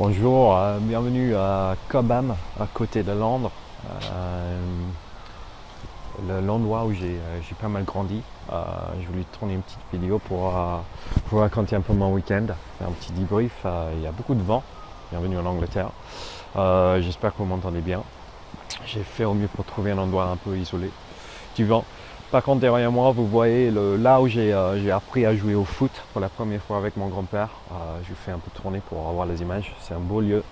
Bonjour, euh, bienvenue à Cobham, à côté de Londres. Euh, le- L'endroit où j'ai euh, j'ai pas mal grandi. Je voulais tourner une petite vidéo pour vous raconter un peu mon week-end, faire un petit débrief. Il y a beaucoup de vent. Bienvenue en Angleterre. J'espère que vous m'entendez bien. J'ai fait au mieux pour trouver un endroit un peu isolé du vent. Par contre, derrière moi, vous voyez là où j'ai euh, j'ai appris à jouer au foot pour la première fois avec mon grand-père. Euh, je fais un peu tourner pour avoir les images. C'est un beau lieu.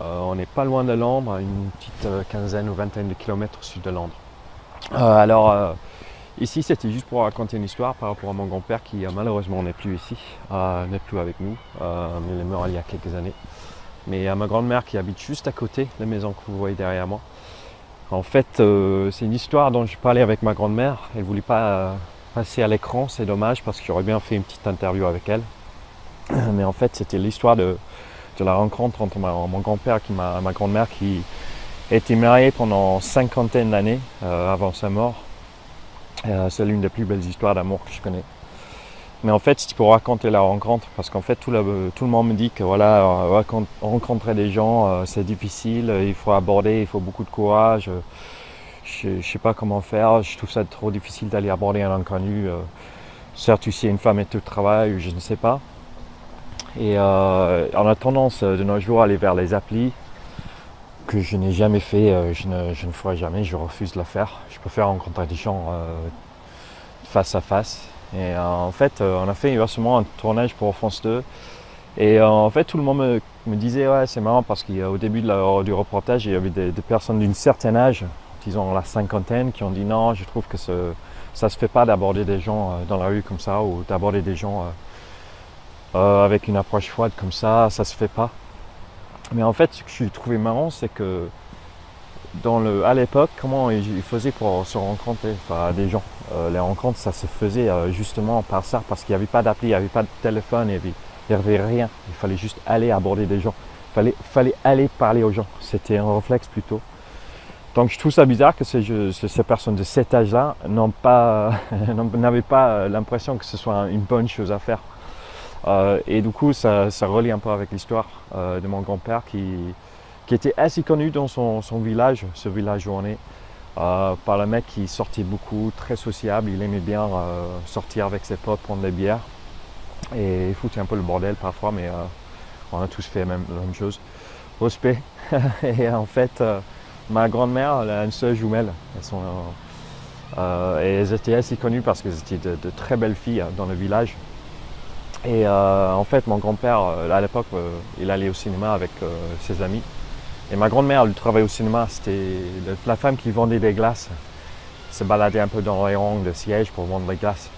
Euh, on n'est pas loin de Londres, une petite euh, quinzaine ou vingtaine de kilomètres au sud de Londres. Alors, ici, c'était juste pour raconter une histoire par rapport à mon grand-père qui malheureusement n'est plus ici, n'est plus avec nous. Il est mort il y a quelques années. Mais à ma grand-mère qui habite juste à côté de la maison que vous voyez derrière moi. En fait, euh, c'est une histoire dont je parlais avec ma grand-mère. Elle ne voulait pas euh, passer à l'écran, c'est dommage parce que j'aurais bien fait une petite interview avec elle. Mais en fait, c'était l'histoire de, la rencontre entre mon grand-père et ma, grand-mère qui était mariée pendant cinquantaine d'années euh, avant sa mort. Euh, c'est l'une des plus belles histoires d'amour que je connais. Mais en fait, c'est pour raconter la rencontre, parce qu'en fait, tout, le- tout monde me dit que voilà, euh, rencontrer des gens, euh, c'est difficile, euh, il faut aborder, il faut beaucoup de courage. Je ne sais pas comment faire, je trouve ça trop difficile d'aller aborder un inconnu. certes, si une femme est au travail, je ne sais pas. Et on a tendance de nos jours à aller vers les applis que je n'ai jamais fait, je, ne, je ne ferai jamais, je refuse de le faire. Je préfère rencontrer des gens face à face. Et euh, en fait, euh, on a fait un tournage pour France 2. Et euh, en fait, tout le monde me, disait, ouais, c'est marrant parce qu'au début du reportage, il y avait des, personnes d'une certaine âge, disons la cinquantaine, qui ont dit non, je trouve que ça se fait pas d'aborder des gens dans la rue comme ça ou d'aborder des gens avec une approche froide comme ça, ça se fait pas. Mais en fait, ce que j'ai trouvé marrant, c'est que à l'époque, comment ils faisaient pour se rencontrer, enfin, des gens. Euh, les rencontres, ça se faisait euh, justement par ça, parce qu'il n'y avait pas d'appli, il n'y avait pas de téléphone, il n'y avait, rien. Il fallait juste aller aborder des gens. Il fallait, aller parler aux gens. C'était un réflexe plutôt. Donc je trouve ça bizarre que ces, personnes de cet âge-là n'ont pas- n'avaient pas euh, l'impression que ce soit une bonne chose à faire. Et du coup, ça, relie un peu avec l'histoire de mon grand-père qui, qui était assez connu dans son, village, ce village où on est, euh, par le mec qui sortait beaucoup, très sociable. Il aimait bien euh, sortir avec ses potes, prendre des bières et foutre un peu le bordel parfois, mais euh, on a tous fait la même, chose. Respect. et en fait, ma grand-mère, elle a une seule jumelle. Elles sont, et elles étaient assez connues parce qu'elles étaient de, très belles filles euh, dans le village. Et en fait, mon grand-père, à l'époque, il allait au cinéma avec ses amis. Et ma grand-mère, elle travaillait au cinéma. C'était la femme qui vendait des glaces. Se baladait un peu dans les rangs de sièges pour vendre des glaces.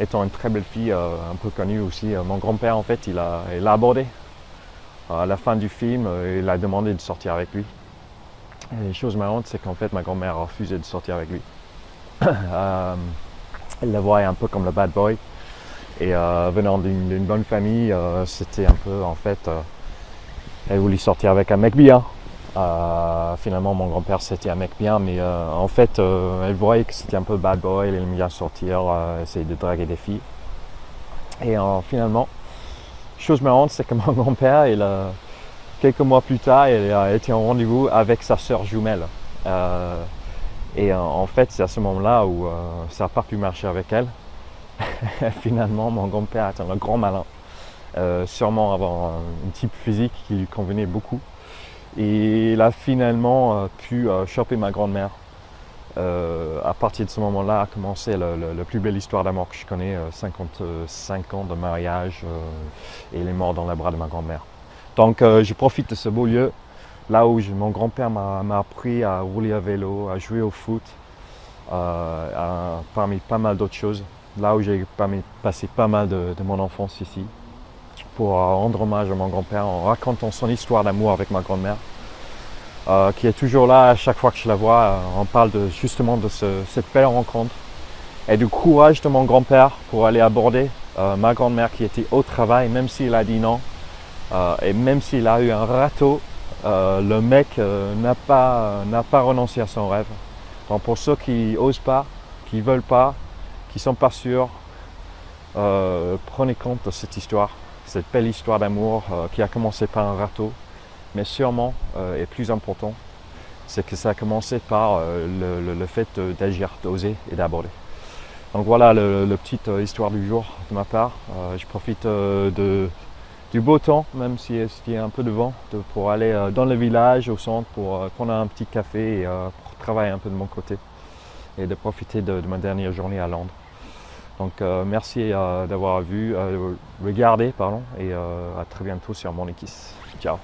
Étant une très belle fille, euh, un peu connue aussi, euh, mon grand-père, en fait, il a, l'a abordé. À la fin du film, euh, il a demandé de sortir avec lui. Et les choses marrantes, c'est qu'en fait, ma grand-mère a refusé de sortir avec lui. Euh, elle le voyait un peu comme le bad boy. Et euh, venant d'une bonne famille, euh, c'était un peu en fait. Elle voulait sortir avec un mec bien. Euh, finalement, mon grand-père c'était un mec bien, mais euh, en fait, euh, elle voyait que c'était un peu bad boy. Elle aimait bien sortir, essayer de draguer des filles. Et finalement, chose marrante, c'est que mon grand-père, quelques mois plus tard, il a été en rendez-vous avec sa sœur jumelle. Et en fait, c'est à ce moment-là où ça n'a pas pu marcher avec elle. Finalement, mon grand-père est un grand malin. Euh, sûrement avoir un, type physique qui lui convenait beaucoup. Et il a finalement euh, pu euh, choper ma grand-mère. À partir de ce moment-là a commencé la plus belle histoire d'amour que je connais, euh, 55 ans de mariage, et il est mort dans les bras de ma grand-mère. Donc je profite de ce beau lieu, là où mon grand-père m'a appris à rouler à vélo, à jouer au foot, parmi pas mal d'autres choses. Là où j'ai passé pas mal de mon enfance ici, pour rendre hommage à mon grand-père en racontant son histoire d'amour avec ma grand-mère, euh, qui est toujours là à chaque fois que je la vois. euh, on parle justement de ce- cette belle rencontre et du courage de mon grand-père pour aller aborder euh, ma grand-mère qui était au travail, même s'il a dit non, et même s'il a eu un râteau, le mec n'a pas, renoncé à son rêve. Donc pour ceux qui osent pas, qui veulent pas, qui sont pas sûrs, prenez compte de cette histoire. Cette belle histoire d'amour qui a commencé par un râteau, mais sûrement, et plus important, c'est que ça a commencé par le, fait d'agir, d'oser et d'aborder. Donc voilà la petite histoire du jour de ma part. je profite du beau temps, même s'il y a un peu de vent, pour aller dans le village, au centre, pour prendre un petit café et pour travailler un peu de mon côté et de profiter de, ma dernière journée à Londres. Donc euh, merci euh, d'avoir vu, euh, regardé et à très bientôt sur mon équipe. Ciao